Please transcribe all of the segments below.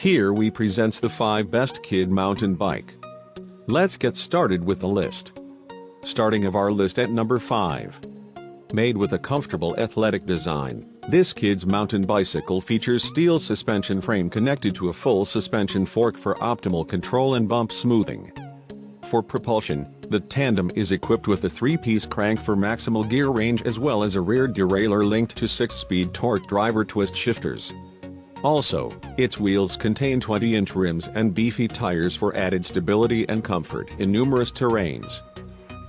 Here we presents the 5 best kid mountain bike. Let's get started with the list. Starting of our list at number 5. Made with a comfortable athletic design, this kid's mountain bicycle features steel suspension frame connected to a full suspension fork for optimal control and bump smoothing. For propulsion, the tandem is equipped with a 3-piece crank for maximal gear range as well as a rear derailleur linked to 6-speed torque driver twist shifters. Also, its wheels contain 20-inch rims and beefy tires for added stability and comfort in numerous terrains.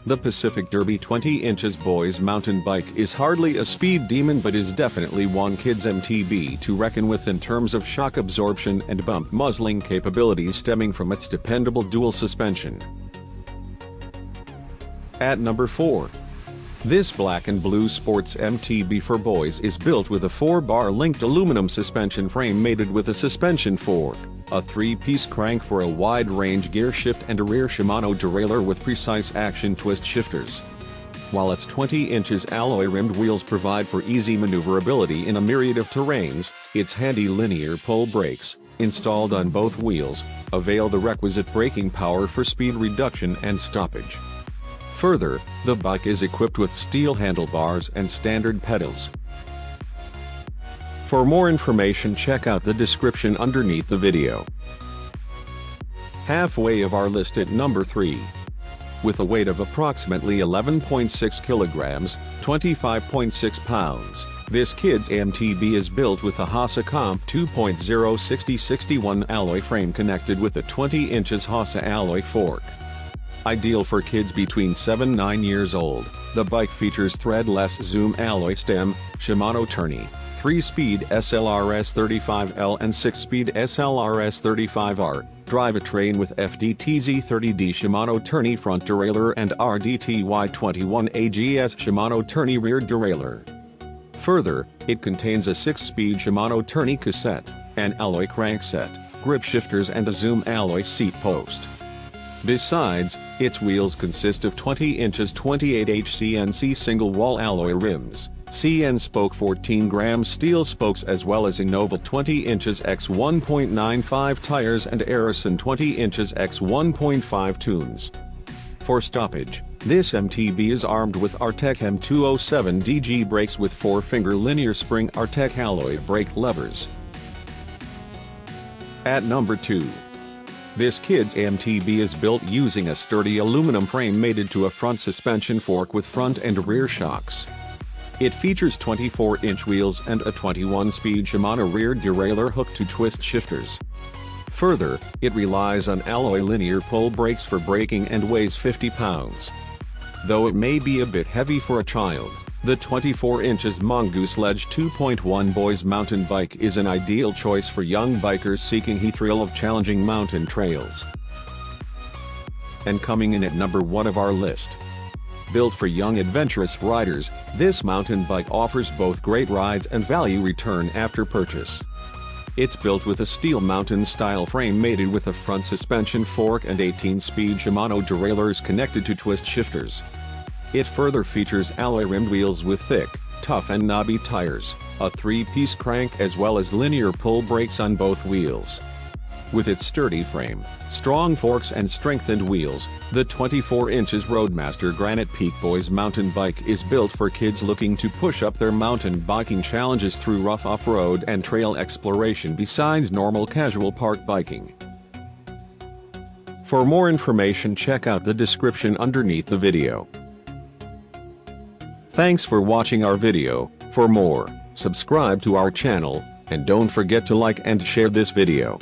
The Pacific Derby 20 inches boys mountain bike is hardly a speed demon but is definitely one kid's MTB to reckon with in terms of shock absorption and bump muzzling capabilities stemming from its dependable dual suspension. At number 4. This black and blue sports MTB for boys is built with a 4-bar linked aluminum suspension frame mated with a suspension fork, a 3-piece crank for a wide-range gear shift and a rear Shimano derailleur with precise action twist shifters. While its 20 inches alloy rimmed wheels provide for easy maneuverability in a myriad of terrains, its handy linear pull brakes, installed on both wheels, avail the requisite braking power for speed reduction and stoppage. Further, the bike is equipped with steel handlebars and standard pedals. For more information check out the description underneath the video. Halfway of our list at number 3. With a weight of approximately 11.6 kilograms, 25.6 pounds, this kid's MTB is built with a HASA Comp 2.0 6061 alloy frame connected with a 20 inches HASA alloy fork. Ideal for kids between 7-9 years old, the bike features threadless zoom alloy stem, Shimano tourney, 3-speed SLRS 35L and 6-speed SLRS 35R, drivetrain with FDTZ30D Shimano tourney front derailleur and RDTY21 AGS Shimano tourney rear derailleur. Further, it contains a 6-speed Shimano tourney cassette, an alloy crankset, grip shifters and a zoom alloy seat post. Besides, its wheels consist of 20 inches 28H CNC single wall alloy rims, CN spoke 14 gram steel spokes as well as Innoval 20 inches x 1.95 tires and Airoson 20 inches x 1.5 tunes. For stoppage, this MTB is armed with Artec M207 DG brakes with 4-finger linear spring Artec alloy brake levers. At number 2. This kid's MTB is built using a sturdy aluminum frame mated to a front suspension fork with front and rear shocks. It features 24-inch wheels and a 21-speed Shimano rear derailleur hook to twist shifters. Further, it relies on alloy linear pull brakes for braking and weighs 50 pounds. Though it may be a bit heavy for a child, the 24 inches Mongoose Ledge 2.1 Boys mountain bike is an ideal choice for young bikers seeking the thrill of challenging mountain trails. And coming in at number 1 of our list. Built for young adventurous riders, this mountain bike offers both great rides and value return after purchase. It's built with a steel mountain style frame mated with a front suspension fork and 18-speed Shimano derailleurs connected to twist shifters. It further features alloy-rimmed wheels with thick, tough and knobby tires, a three-piece crank as well as linear pull brakes on both wheels. With its sturdy frame, strong forks and strengthened wheels, the 24 inches Roadmaster Granite Peak Boys mountain bike is built for kids looking to push up their mountain biking challenges through rough off-road and trail exploration besides normal casual park biking. For more information check out the description underneath the video. Thanks for watching our video, for more, subscribe to our channel, and don't forget to like and share this video.